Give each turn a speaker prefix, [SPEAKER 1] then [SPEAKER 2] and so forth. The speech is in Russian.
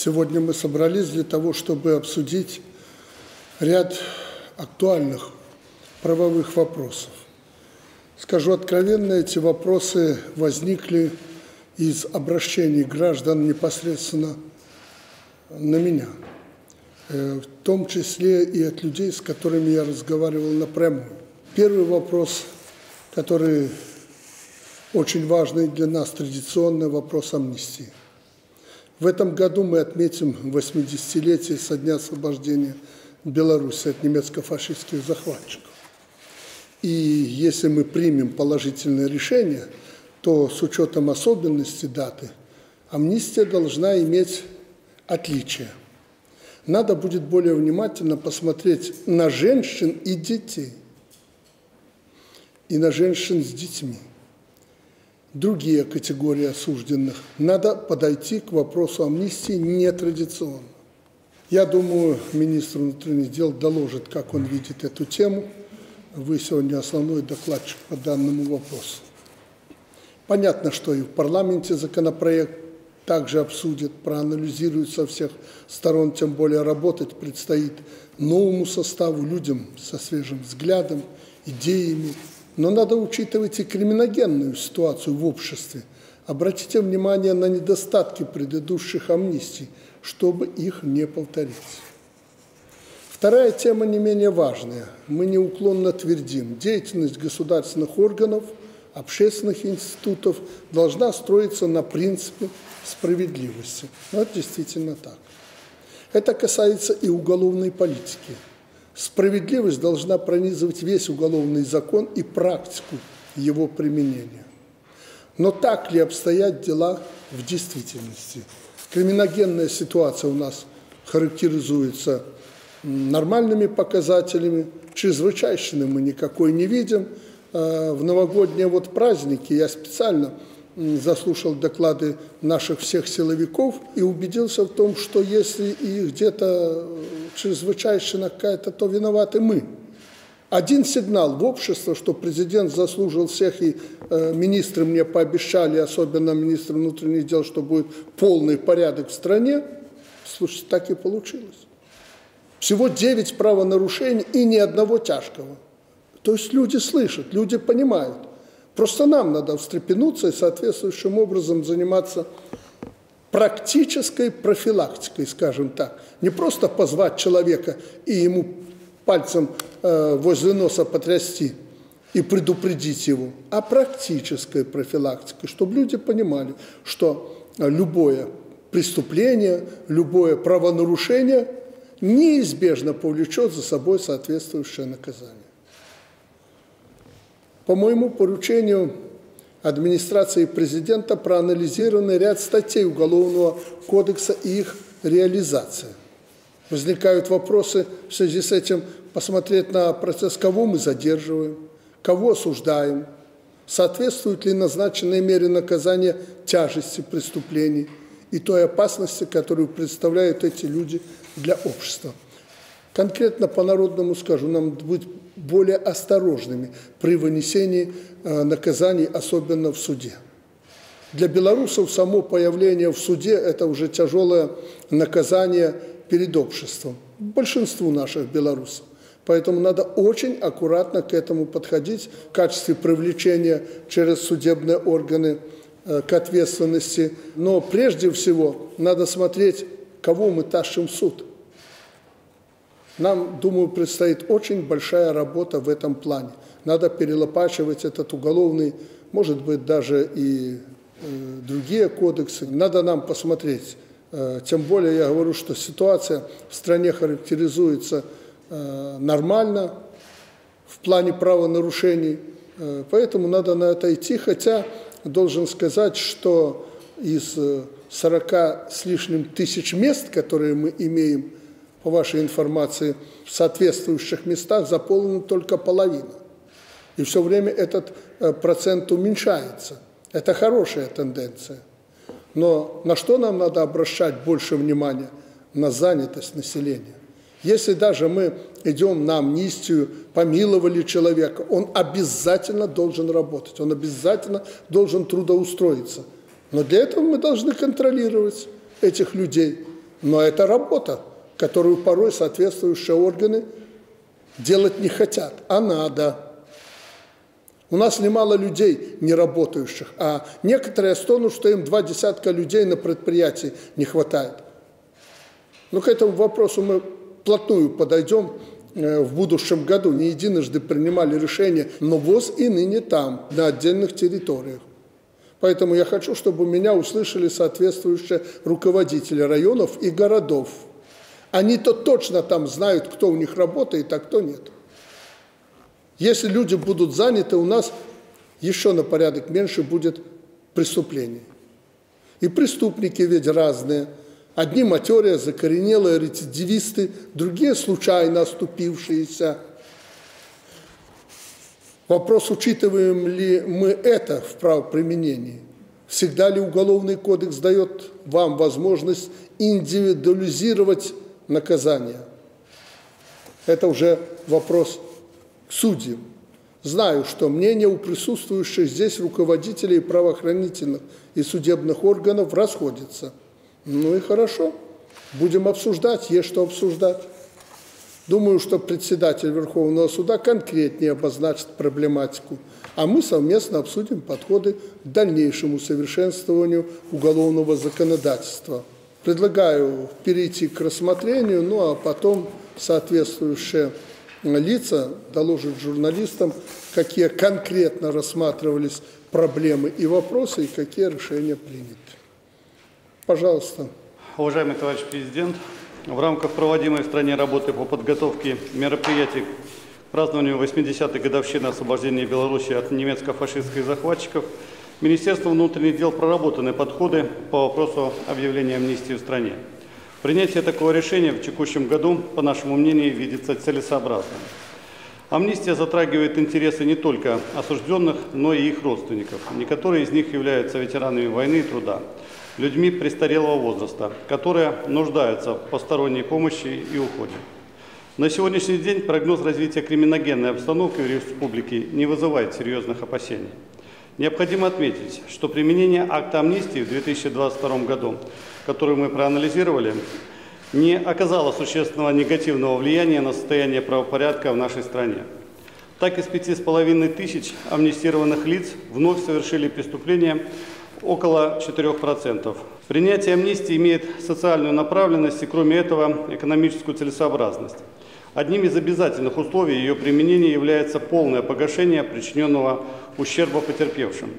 [SPEAKER 1] Сегодня мы собрались для того, чтобы обсудить ряд актуальных правовых вопросов. Скажу откровенно, эти вопросы возникли из обращений граждан непосредственно на меня, э, в том числе и от людей, с которыми я разговаривал напрямую. Первый вопрос, который очень важный для нас, традиционный вопрос амнистии. В этом году мы отметим 80-летие со дня освобождения Беларуси от немецко-фашистских захватчиков. И если мы примем положительное решение, то с учетом особенностей даты амнистия должна иметь отличие. Надо будет более внимательно посмотреть на женщин и детей, и на женщин с детьми другие категории осужденных. Надо подойти к вопросу амнистии нетрадиционно. Я думаю, министр внутренних дел доложит, как он видит эту тему. Вы сегодня основной докладчик по данному вопросу. Понятно, что и в парламенте законопроект также обсудят, проанализируют со всех сторон, тем более работать предстоит новому составу, людям со свежим взглядом, идеями, но надо учитывать и криминогенную ситуацию в обществе. Обратите внимание на недостатки предыдущих амнистий, чтобы их не повторить. Вторая тема не менее важная. Мы неуклонно твердим, деятельность государственных органов, общественных институтов должна строиться на принципе справедливости. Но это действительно так. Это касается и уголовной политики – Справедливость должна пронизывать весь уголовный закон и практику его применения. Но так ли обстоят дела в действительности? Криминогенная ситуация у нас характеризуется нормальными показателями, чрезвычайшины мы никакой не видим. А в новогодние вот праздники я специально заслушал доклады наших всех силовиков и убедился в том, что если и где-то чрезвычайшина какая-то, то виноваты мы. Один сигнал в общество, что президент заслужил всех, и э, министры мне пообещали, особенно министр внутренних дел, что будет полный порядок в стране, слушайте, так и получилось. Всего 9 правонарушений и ни одного тяжкого. То есть люди слышат, люди понимают. Просто нам надо встрепенуться и соответствующим образом заниматься практической профилактикой, скажем так. Не просто позвать человека и ему пальцем э, возле носа потрясти и предупредить его, а практической профилактикой, чтобы люди понимали, что любое преступление, любое правонарушение неизбежно повлечет за собой соответствующее наказание. По моему поручению администрации президента проанализированы ряд статей Уголовного кодекса и их реализация. Возникают вопросы в связи с этим посмотреть на процесс, кого мы задерживаем, кого осуждаем, соответствуют ли назначенные меры наказания тяжести преступлений и той опасности, которую представляют эти люди для общества. Конкретно по-народному скажу, нам быть более осторожными при вынесении э, наказаний, особенно в суде. Для белорусов само появление в суде – это уже тяжелое наказание перед обществом. Большинству наших белорусов. Поэтому надо очень аккуратно к этому подходить в качестве привлечения через судебные органы э, к ответственности. Но прежде всего надо смотреть, кого мы тащим в суд – нам, думаю, предстоит очень большая работа в этом плане. Надо перелопачивать этот уголовный, может быть, даже и э, другие кодексы. Надо нам посмотреть. Э, тем более я говорю, что ситуация в стране характеризуется э, нормально в плане правонарушений. Поэтому надо на это идти. Хотя должен сказать, что из 40 э, с лишним тысяч мест, которые мы имеем по вашей информации, в соответствующих местах заполнена только половина. И все время этот э, процент уменьшается. Это хорошая тенденция. Но на что нам надо обращать больше внимания? На занятость населения. Если даже мы идем на амнистию, помиловали человека, он обязательно должен работать, он обязательно должен трудоустроиться. Но для этого мы должны контролировать этих людей Но это работа, которую порой соответствующие органы делать не хотят, а надо. У нас немало людей не работающих, а некоторые стонут, что им два десятка людей на предприятии не хватает. Но к этому вопросу мы плотную подойдем э, в будущем году. Не единожды принимали решение, но ВОЗ и ныне там, на отдельных территориях. Поэтому я хочу, чтобы меня услышали соответствующие руководители районов и городов. Они-то точно там знают, кто у них работает, а кто нет. Если люди будут заняты, у нас еще на порядок меньше будет преступлений. И преступники ведь разные. Одни матерые, закоренелые рецидивисты, другие случайно оступившиеся. Вопрос, учитываем ли мы это в правоприменении? Всегда ли Уголовный кодекс дает вам возможность индивидуализировать наказание? Это уже вопрос к судьям. Знаю, что мнения у присутствующих здесь руководителей правоохранительных и судебных органов расходятся. Ну и хорошо, будем обсуждать, есть что обсуждать. Думаю, что председатель Верховного суда конкретнее обозначит проблематику, а мы совместно обсудим подходы к дальнейшему совершенствованию уголовного законодательства. Предлагаю перейти к рассмотрению, ну а потом соответствующие лица доложат журналистам, какие конкретно рассматривались проблемы и вопросы, и какие решения приняты. Пожалуйста.
[SPEAKER 2] Уважаемый товарищ президент, в рамках проводимой в стране работы по подготовке мероприятий к празднованию 80-й годовщины освобождения Беларуси от немецко-фашистских захватчиков Министерство внутренних дел проработаны подходы по вопросу объявления амнистии в стране. Принятие такого решения в текущем году, по нашему мнению, видится целесообразным. Амнистия затрагивает интересы не только осужденных, но и их родственников. Некоторые из них являются ветеранами войны и труда, людьми престарелого возраста, которые нуждаются в посторонней помощи и уходе. На сегодняшний день прогноз развития криминогенной обстановки в республике не вызывает серьезных опасений. Необходимо отметить, что применение акта амнистии в 2022 году, который мы проанализировали, не оказало существенного негативного влияния на состояние правопорядка в нашей стране. Так из пяти с половиной тысяч амнистированных лиц вновь совершили преступления около 4%. Принятие амнистии имеет социальную направленность и, кроме этого, экономическую целесообразность. Одним из обязательных условий ее применения является полное погашение причиненного ущерба потерпевшим.